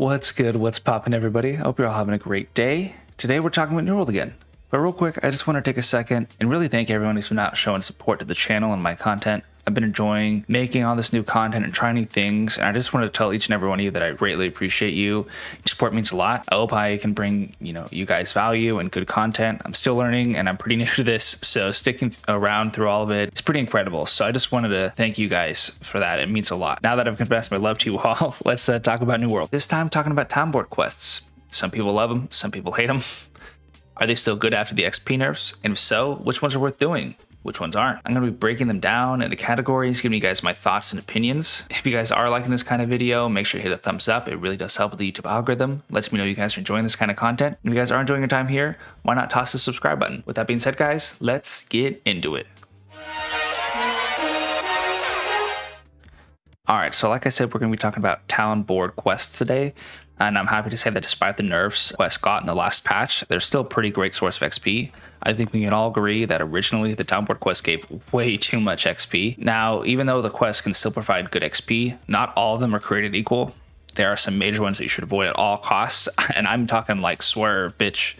What's good? What's poppin', everybody? I hope you're all having a great day. Today we're talking about New World again. But real quick, I just want to take a second and really thank everyone who's been out showing support to the channel and my content. I've been enjoying making all this new content and trying new things. And I just want to tell each and every one of you that I greatly appreciate you. Your support means a lot. I hope I can bring, you know, you guys value and good content. I'm still learning and I'm pretty new to this. So sticking around through all of it, it's pretty incredible. So I just wanted to thank you guys for that. It means a lot. Now that I've confessed my love to you all, let's uh, talk about New World. This time talking about town board quests. Some people love them, some people hate them. Are they still good after the XP nerfs? And if so, which ones are worth doing? Which ones aren't. I'm going to be breaking them down into categories, giving you guys my thoughts and opinions. If you guys are liking this kind of video, make sure you hit a thumbs up. It really does help with the YouTube algorithm. Lets me know you guys are enjoying this kind of content. If you guys are enjoying your time here, why not toss the subscribe button? With that being said, guys, let's get into it. All right, so like I said, we're going to be talking about town board quests today. And I'm happy to say that despite the nerfs Quest got in the last patch, they're still a pretty great source of XP. I think we can all agree that originally the town board quest gave way too much XP. Now, even though the quest can still provide good XP, not all of them are created equal. There are some major ones that you should avoid at all costs, and I'm talking like swerve, bitch,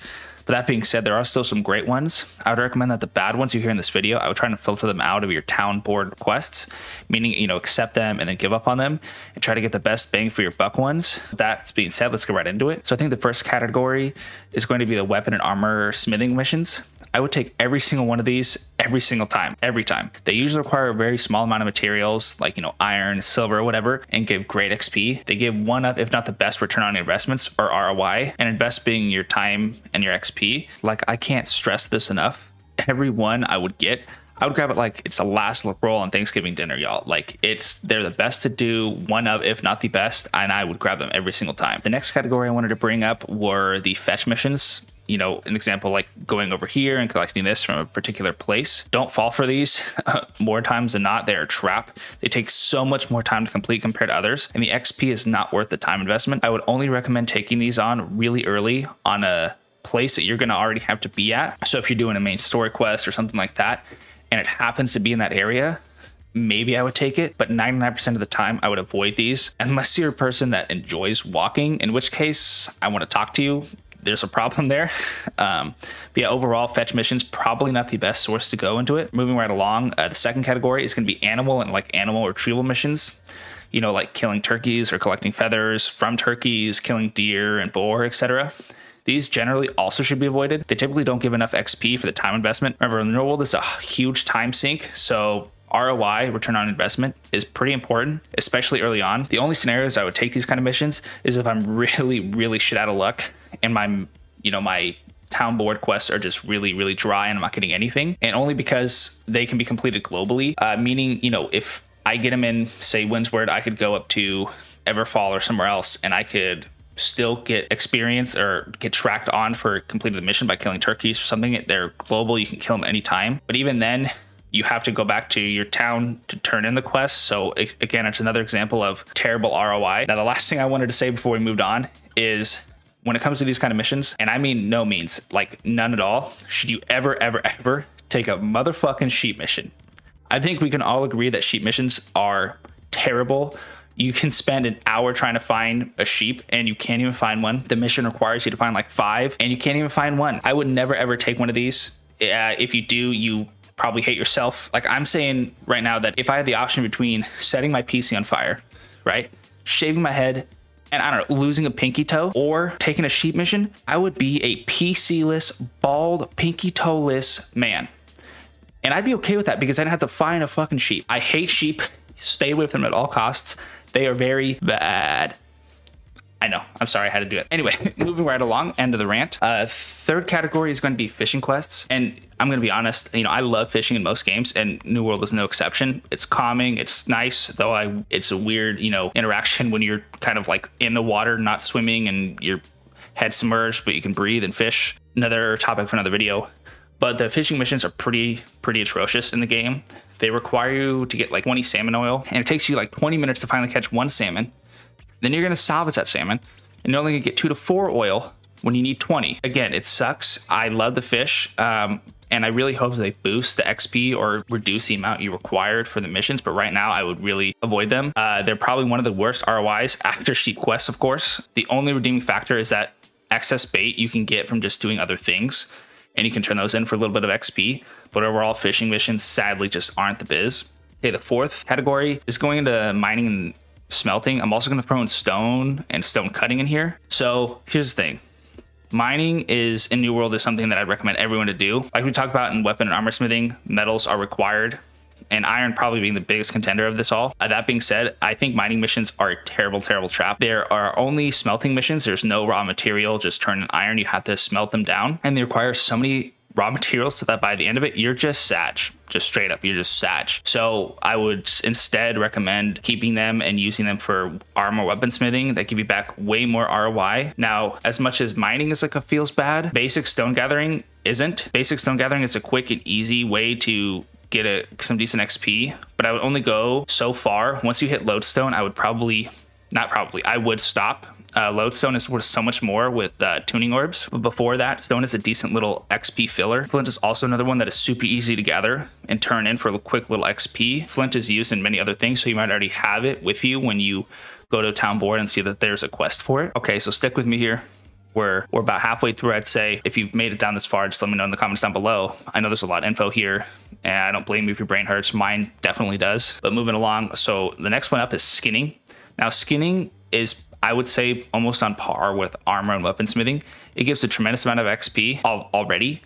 but that being said, there are still some great ones. I would recommend that the bad ones you hear in this video, I would try to filter them out of your town board quests, meaning, you know, accept them and then give up on them and try to get the best bang for your buck ones. That being said, let's get right into it. So I think the first category is going to be the weapon and armor smithing missions. I would take every single one of these every single time, every time. They usually require a very small amount of materials like, you know, iron, silver, or whatever, and give great XP. They give one of, if not the best return on investments or ROI, and invest being your time and your XP. Like, I can't stress this enough. Every one I would get, I would grab it like it's the last roll on Thanksgiving dinner, y'all. Like it's they're the best to do, one of if not the best, and I would grab them every single time. The next category I wanted to bring up were the fetch missions you know, an example like going over here and collecting this from a particular place. Don't fall for these. more times than not, they're a trap. They take so much more time to complete compared to others, and the XP is not worth the time investment. I would only recommend taking these on really early on a place that you're going to already have to be at. So if you're doing a main story quest or something like that, and it happens to be in that area, maybe I would take it, but 99% of the time I would avoid these unless you're a person that enjoys walking, in which case I want to talk to you there's a problem there. Um, but yeah, overall, fetch missions probably not the best source to go into it. Moving right along, uh, the second category is going to be animal and like animal retrieval missions. You know, like killing turkeys or collecting feathers from turkeys, killing deer and boar, etc. These generally also should be avoided. They typically don't give enough XP for the time investment. Remember, in the world is a huge time sink, so ROI, return on investment, is pretty important, especially early on. The only scenarios I would take these kind of missions is if I'm really, really shit out of luck and my, you know, my town board quests are just really, really dry and I'm not getting anything. And only because they can be completed globally, uh, meaning, you know, if I get them in, say, Windsward, I could go up to Everfall or somewhere else and I could still get experience or get tracked on for completing the mission by killing turkeys or something. They're global, you can kill them anytime. But even then, you have to go back to your town to turn in the quest. So again, it's another example of terrible ROI. Now, the last thing I wanted to say before we moved on is when it comes to these kind of missions, and I mean no means, like none at all, should you ever, ever, ever take a motherfucking sheep mission. I think we can all agree that sheep missions are terrible. You can spend an hour trying to find a sheep and you can't even find one. The mission requires you to find like five and you can't even find one. I would never ever take one of these. Uh, if you do, you probably hate yourself. Like I'm saying right now that if I had the option between setting my PC on fire, right, shaving my head, and I don't know, losing a pinky toe or taking a sheep mission, I would be a PC-less, bald, pinky toe-less man. And I'd be okay with that because I didn't have to find a fucking sheep. I hate sheep. Stay with them at all costs. They are very bad. I know. I'm sorry I had to do it. Anyway, moving right along, end of the rant. Uh, third category is going to be fishing quests. And I'm going to be honest, you know, I love fishing in most games and New World is no exception. It's calming. It's nice, though I, it's a weird, you know, interaction when you're kind of like in the water, not swimming and your head submerged, but you can breathe and fish. Another topic for another video. But the fishing missions are pretty, pretty atrocious in the game. They require you to get like 20 salmon oil and it takes you like 20 minutes to finally catch one salmon then you're to salvage that salmon and you're only to get two to four oil when you need 20. Again, it sucks. I love the fish. Um, And I really hope they boost the XP or reduce the amount you required for the missions. But right now, I would really avoid them. Uh, they're probably one of the worst ROIs after Sheep quests, of course. The only redeeming factor is that excess bait you can get from just doing other things and you can turn those in for a little bit of XP. But overall, fishing missions sadly just aren't the biz. Okay, the fourth category is going into mining and smelting. I'm also going to throw in stone and stone cutting in here. So here's the thing. Mining is in New World is something that I'd recommend everyone to do. Like we talked about in weapon and armor smithing, metals are required and iron probably being the biggest contender of this all. Uh, that being said, I think mining missions are a terrible, terrible trap. There are only smelting missions. There's no raw material, just turn an iron. You have to smelt them down and they require so many raw materials so that by the end of it, you're just satch, just straight up, you're just satch. So I would instead recommend keeping them and using them for armor weapon smithing that give you back way more ROI. Now, as much as mining is like a feels bad, basic stone gathering isn't. Basic stone gathering is a quick and easy way to get a, some decent XP, but I would only go so far. Once you hit lodestone, I would probably, not probably, I would stop uh, lodestone is worth so much more with uh, tuning orbs. But before that, stone is a decent little XP filler. Flint is also another one that is super easy to gather and turn in for a quick little XP. Flint is used in many other things, so you might already have it with you when you go to town board and see that there's a quest for it. Okay, so stick with me here. We're, we're about halfway through, I'd say. If you've made it down this far, just let me know in the comments down below. I know there's a lot of info here, and I don't blame you if your brain hurts. Mine definitely does. But moving along, so the next one up is skinning. Now, skinning is I would say almost on par with armor and weaponsmithing. It gives a tremendous amount of XP already,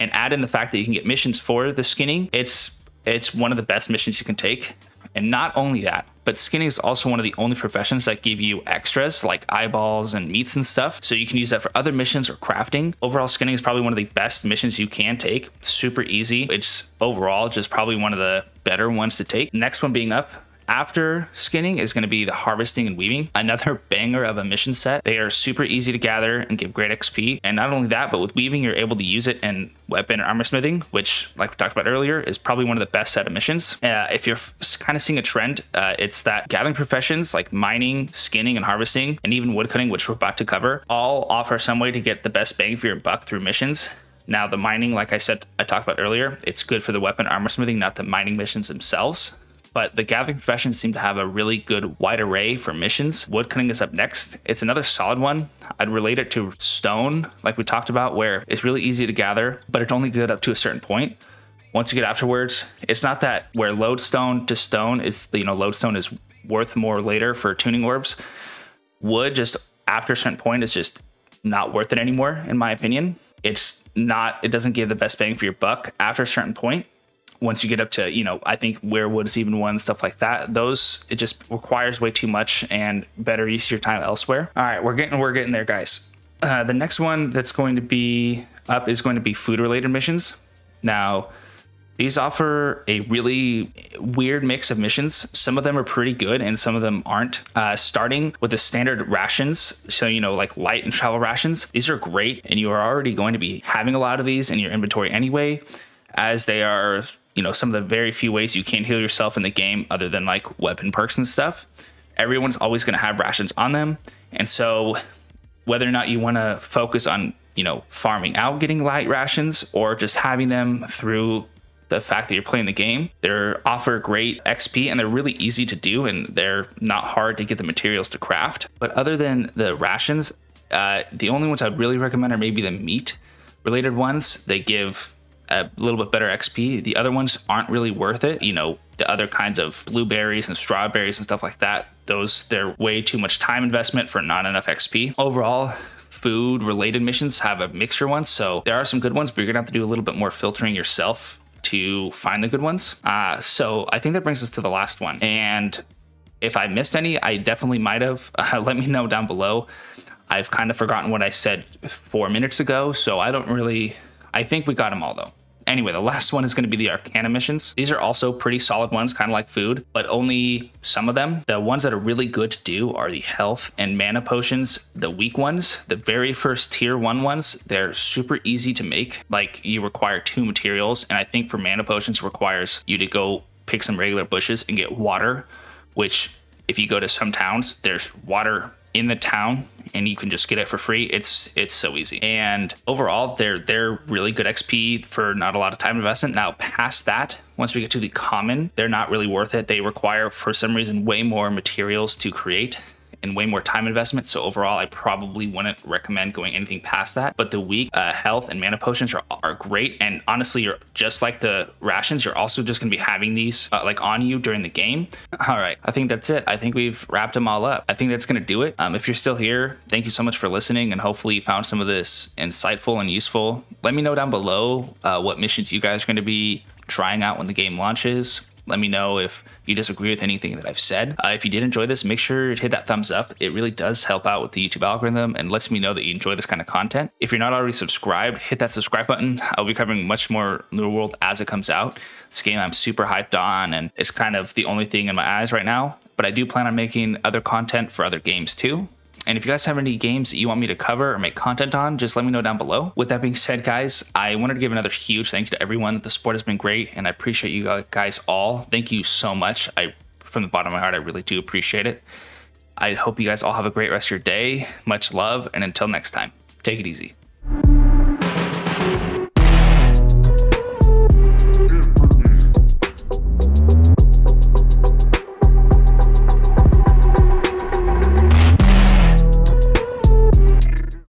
and add in the fact that you can get missions for the skinning. It's it's one of the best missions you can take. And not only that, but skinning is also one of the only professions that give you extras like eyeballs and meats and stuff. So you can use that for other missions or crafting. Overall, skinning is probably one of the best missions you can take. Super easy. It's overall just probably one of the better ones to take. Next one being up, after skinning is going to be the harvesting and weaving, another banger of a mission set. They are super easy to gather and give great XP. And not only that, but with weaving, you're able to use it in weapon and armor smithing, which, like we talked about earlier, is probably one of the best set of missions. Uh, if you're kind of seeing a trend, uh, it's that gathering professions like mining, skinning, and harvesting, and even woodcutting, which we're about to cover, all offer some way to get the best bang for your buck through missions. Now, the mining, like I said, I talked about earlier, it's good for the weapon armor smithing, not the mining missions themselves but the gathering professions seem to have a really good wide array for missions. Woodcutting is up next. It's another solid one. I'd relate it to stone, like we talked about, where it's really easy to gather, but it's only good up to a certain point. Once you get afterwards, it's not that where lodestone to stone is, you know, lodestone is worth more later for tuning orbs. Wood just after a certain point is just not worth it anymore, in my opinion. It's not, it doesn't give the best bang for your buck after a certain point once you get up to you know i think where wood is even one stuff like that those it just requires way too much and better use your time elsewhere all right we're getting we're getting there guys uh, the next one that's going to be up is going to be food related missions now these offer a really weird mix of missions. Some of them are pretty good and some of them aren't. Uh, starting with the standard rations, so you know, like light and travel rations, these are great and you are already going to be having a lot of these in your inventory anyway, as they are you know, some of the very few ways you can heal yourself in the game other than like weapon perks and stuff. Everyone's always going to have rations on them. And so whether or not you want to focus on, you know, farming out getting light rations or just having them through the fact that you're playing the game, they offer great XP and they're really easy to do and they're not hard to get the materials to craft. But other than the rations, uh, the only ones I'd really recommend are maybe the meat related ones. They give a little bit better XP. The other ones aren't really worth it. You know, the other kinds of blueberries and strawberries and stuff like that, those, they're way too much time investment for not enough XP. Overall, food related missions have a mixture ones. So there are some good ones, but you're gonna have to do a little bit more filtering yourself to find the good ones. Uh, so I think that brings us to the last one. And if I missed any, I definitely might have. Uh, let me know down below. I've kind of forgotten what I said four minutes ago, so I don't really. I think we got them all though. Anyway, the last one is going to be the Arcana missions. These are also pretty solid ones, kind of like food, but only some of them. The ones that are really good to do are the health and mana potions, the weak ones, the very first tier one ones. They're super easy to make. Like you require two materials, and I think for mana potions requires you to go pick some regular bushes and get water, which if you go to some towns, there's water in the town and you can just get it for free. It's it's so easy. And overall, they're they're really good XP for not a lot of time investment. Now past that, once we get to the common, they're not really worth it. They require for some reason way more materials to create and way more time investment. So overall, I probably wouldn't recommend going anything past that. But the weak uh, health and mana potions are, are great. And honestly, you're just like the rations, you're also just going to be having these uh, like on you during the game. All right, I think that's it. I think we've wrapped them all up. I think that's going to do it. Um, if you're still here, thank you so much for listening and hopefully you found some of this insightful and useful. Let me know down below uh, what missions you guys are going to be trying out when the game launches. Let me know if you disagree with anything that I've said. Uh, if you did enjoy this, make sure to hit that thumbs up. It really does help out with the YouTube algorithm and lets me know that you enjoy this kind of content. If you're not already subscribed, hit that subscribe button. I'll be covering much more New World as it comes out. This game I'm super hyped on and it's kind of the only thing in my eyes right now. But I do plan on making other content for other games too. And if you guys have any games that you want me to cover or make content on, just let me know down below. With that being said, guys, I wanted to give another huge thank you to everyone. The support has been great, and I appreciate you guys all. Thank you so much. I, from the bottom of my heart, I really do appreciate it. I hope you guys all have a great rest of your day. Much love, and until next time, take it easy.